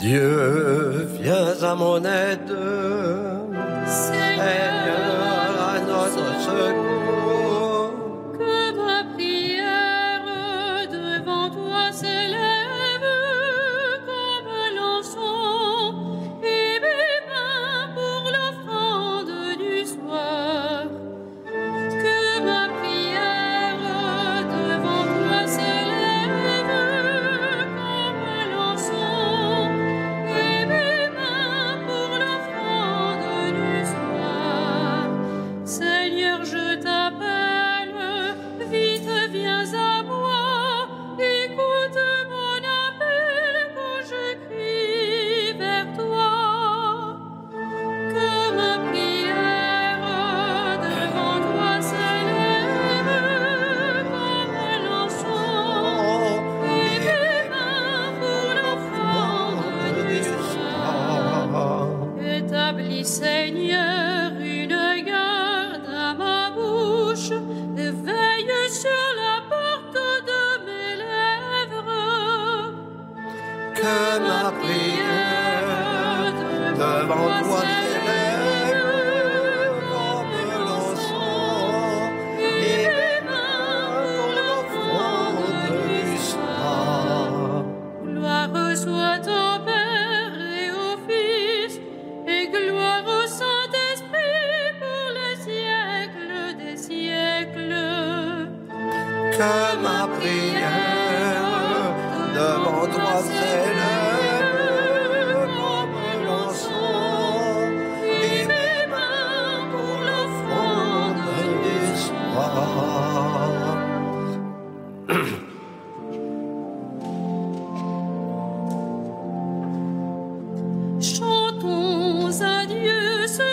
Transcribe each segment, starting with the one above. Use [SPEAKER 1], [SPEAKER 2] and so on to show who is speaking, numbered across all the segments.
[SPEAKER 1] Dieu, viens à mon aide.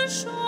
[SPEAKER 2] Dieu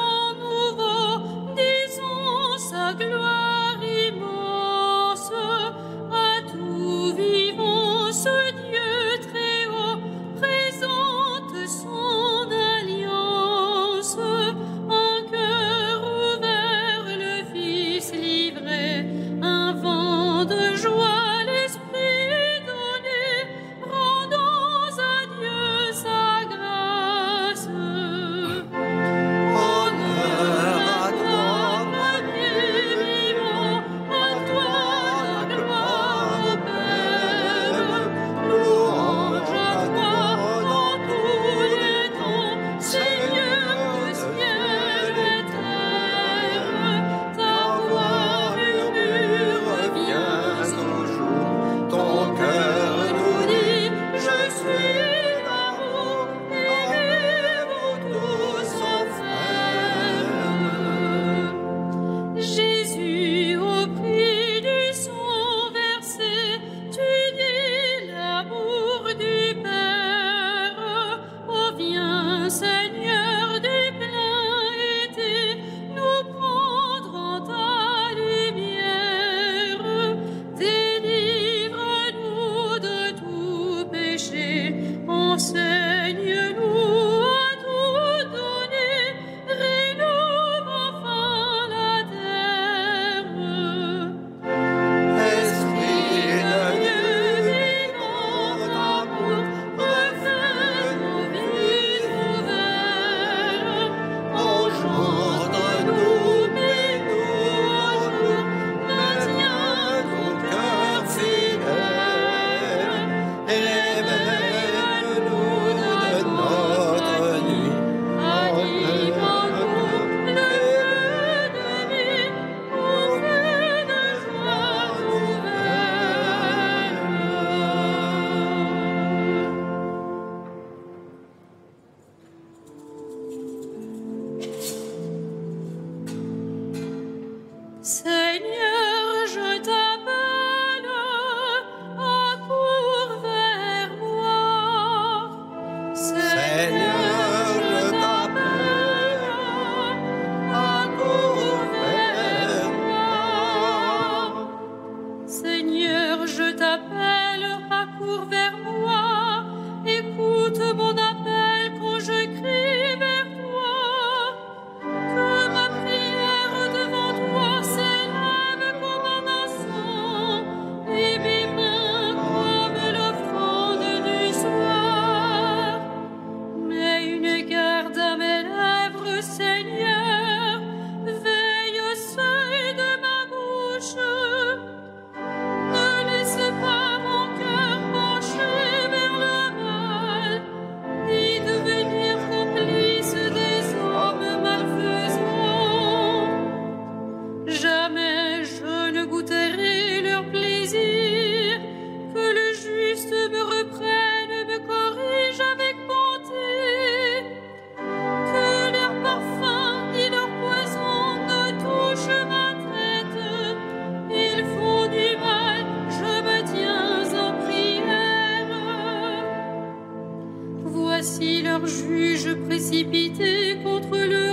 [SPEAKER 2] voici leur juge précipité contre le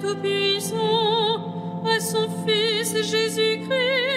[SPEAKER 2] Tout-Puissant, à son Fils Jésus-Christ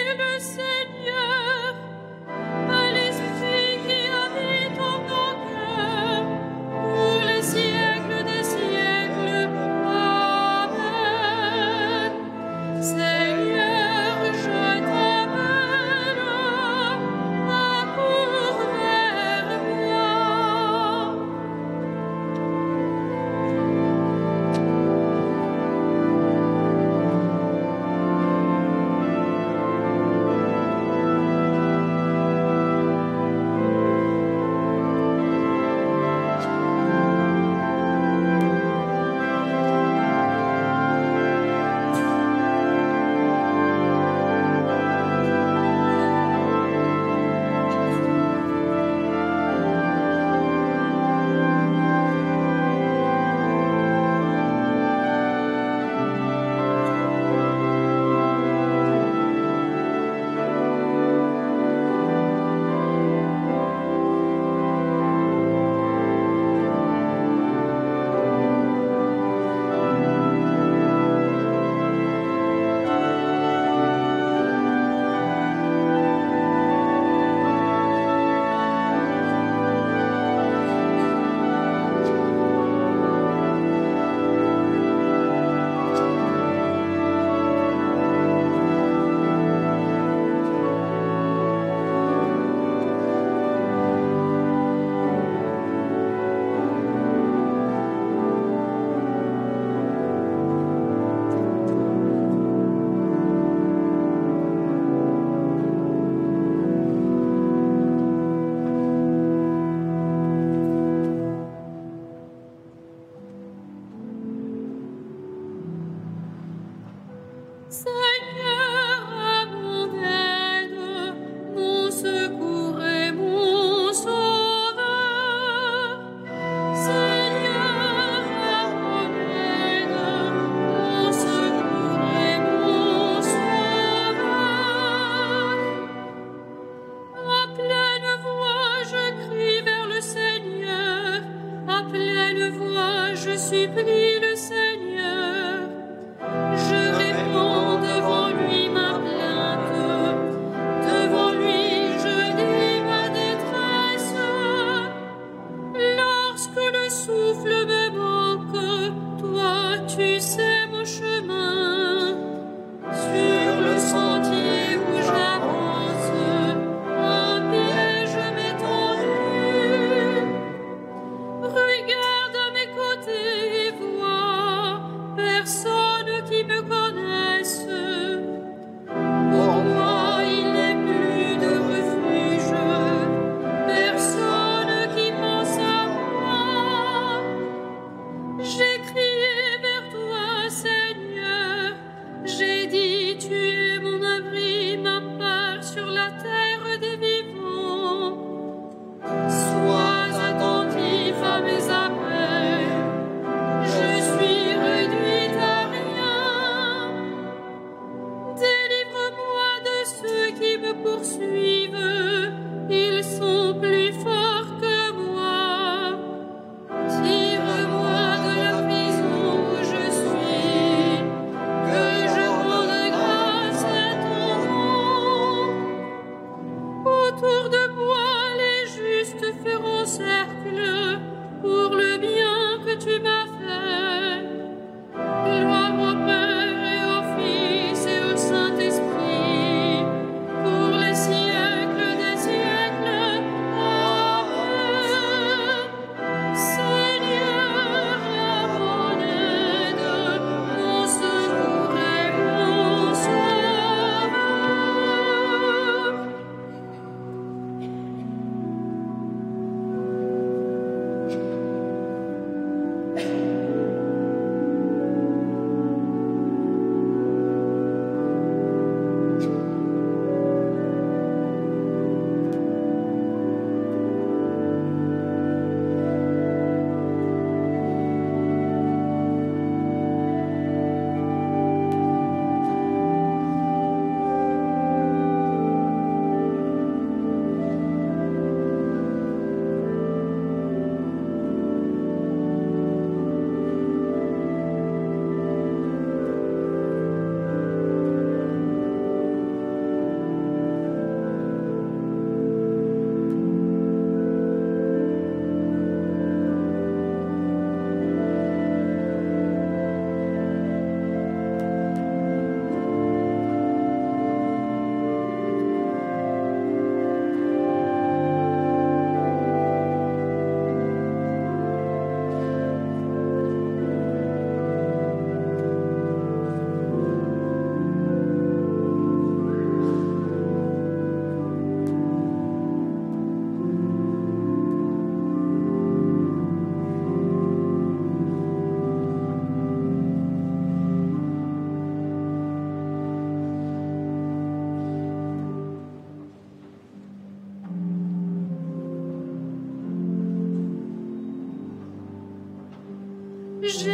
[SPEAKER 2] Je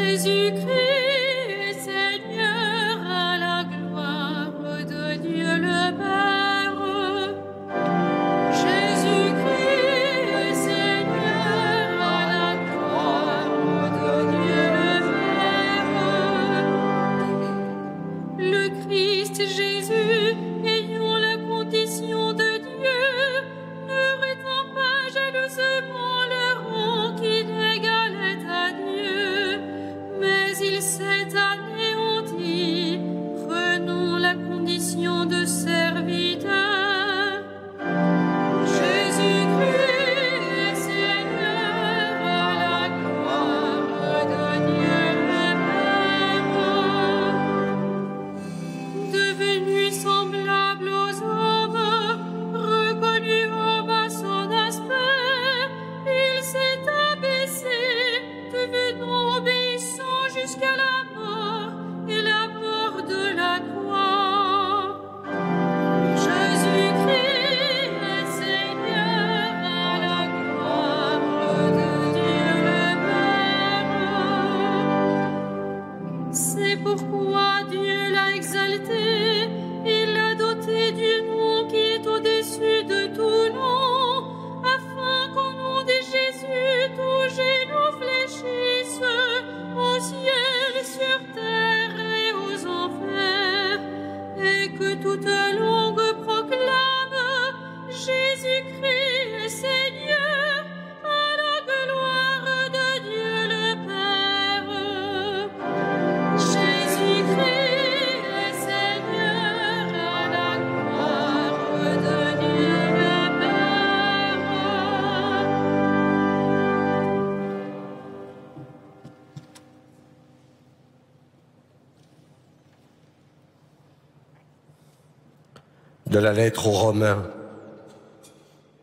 [SPEAKER 2] de la
[SPEAKER 1] lettre aux Romains.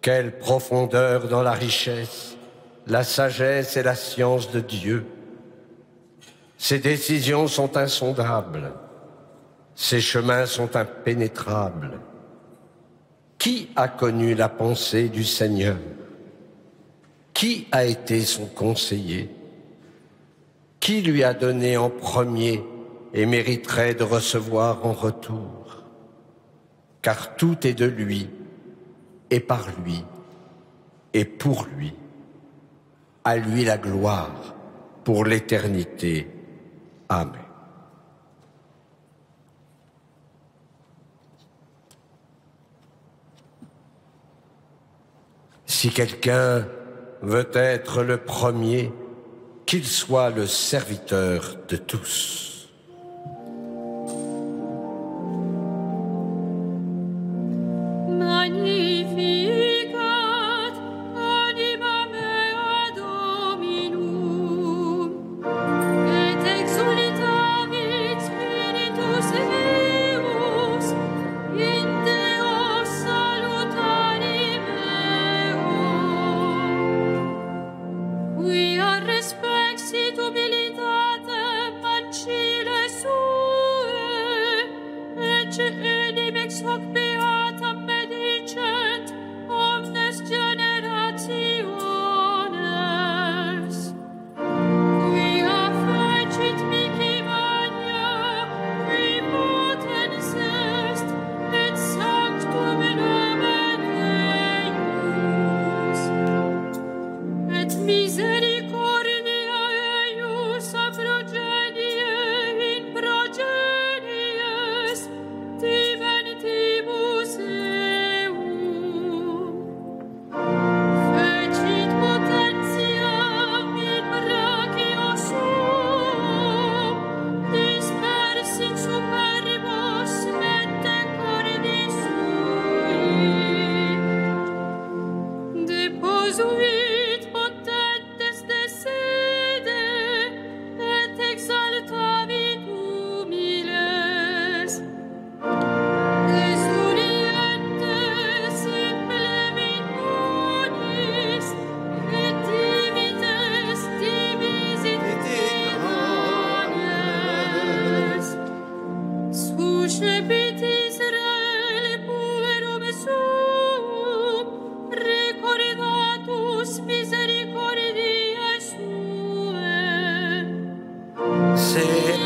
[SPEAKER 1] Quelle profondeur dans la richesse, la sagesse et la science de Dieu. Ses décisions sont insondables, ses chemins sont impénétrables. Qui a connu la pensée du Seigneur? Qui a été son conseiller? Qui lui a donné en premier et mériterait de recevoir en retour? car tout est de lui, et par lui, et pour lui. À lui la gloire pour l'éternité. Amen. Si quelqu'un veut être le premier, qu'il soit le serviteur de tous.
[SPEAKER 2] took me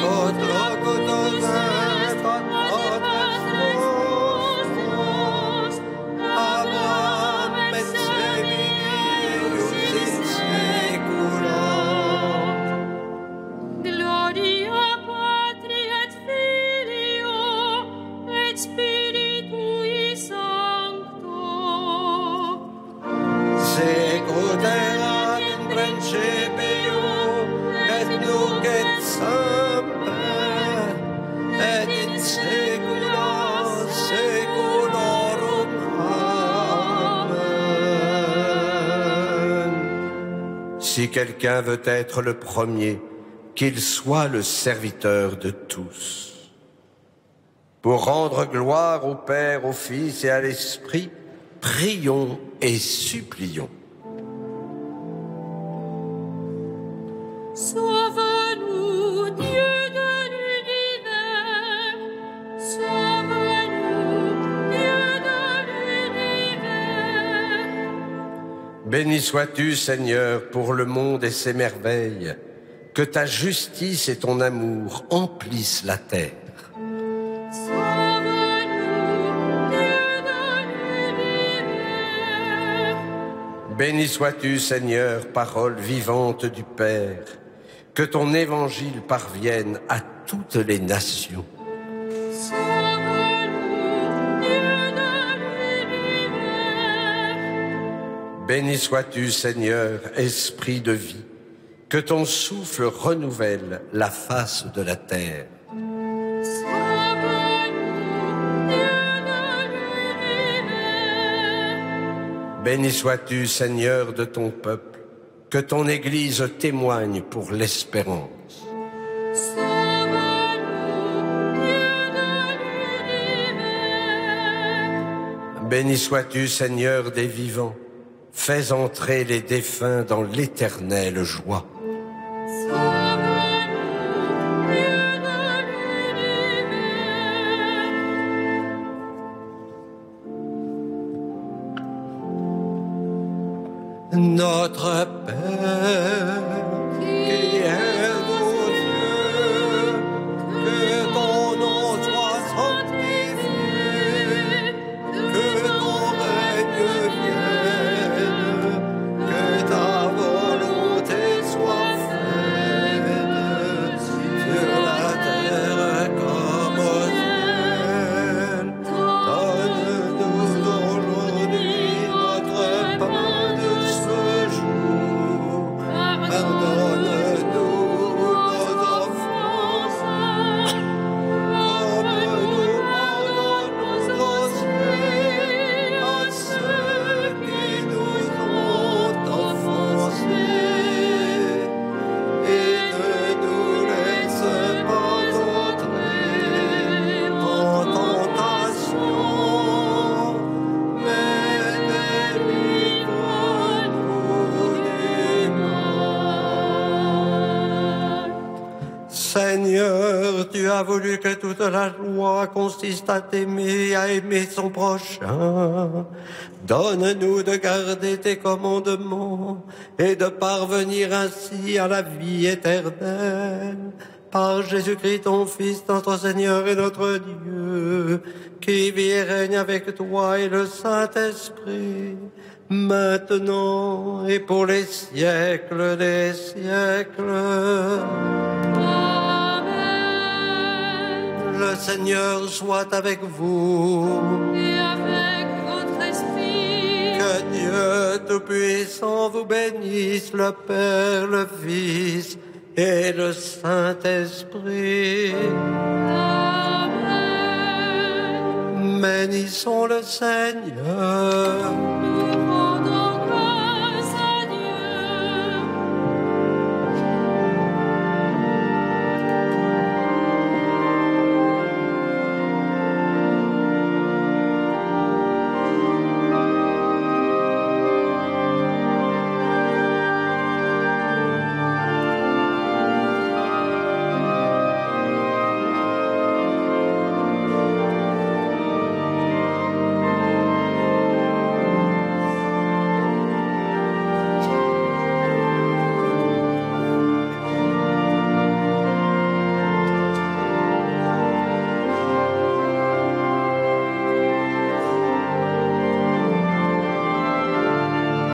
[SPEAKER 1] outro. Quelqu'un veut être le premier, qu'il soit le serviteur de tous. Pour rendre gloire au Père, au Fils et à l'Esprit, prions et supplions. Béni sois-tu, Seigneur, pour le monde et ses merveilles. Que ta justice et ton amour emplissent la terre. Béni sois-tu, Seigneur, parole vivante du Père. Que ton évangile parvienne à toutes les nations. Béni sois-tu, Seigneur, esprit de vie. Que ton souffle renouvelle la face de la terre. Béni sois-tu, Seigneur, de ton peuple. Que ton Église témoigne pour l'espérance. Béni sois-tu, Seigneur des vivants. Fais entrer les défunts dans l'éternelle joie. Toute la loi consiste à t'aimer à aimer son prochain. Donne-nous de garder tes commandements et de parvenir ainsi à la vie éternelle. Par Jésus-Christ, ton Fils, notre Seigneur et notre Dieu, qui vit et règne avec toi et le Saint-Esprit, maintenant et pour les siècles des siècles. Le Seigneur soit avec vous.
[SPEAKER 2] Et avec votre esprit.
[SPEAKER 1] Que Dieu Tout-Puissant vous bénisse, le Père, le Fils et le Saint-Esprit.
[SPEAKER 2] Amen.
[SPEAKER 1] Bénissons le Seigneur.